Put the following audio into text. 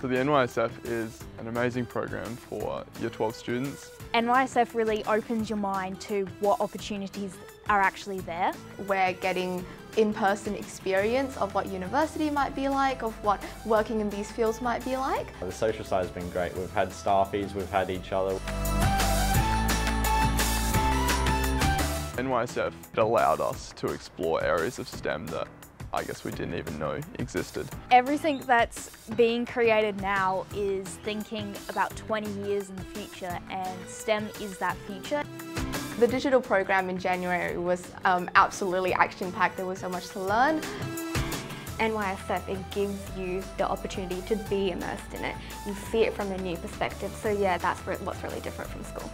So the NYSF is an amazing program for Year 12 students. NYSF really opens your mind to what opportunities are actually there. We're getting in-person experience of what university might be like, of what working in these fields might be like. The social side has been great. We've had staffies, we've had each other. NYSF allowed us to explore areas of STEM that I guess we didn't even know existed. Everything that's being created now is thinking about 20 years in the future and STEM is that future. The digital program in January was um, absolutely action-packed. There was so much to learn. NYSF, it gives you the opportunity to be immersed in it. You see it from a new perspective. So yeah, that's what's really different from school.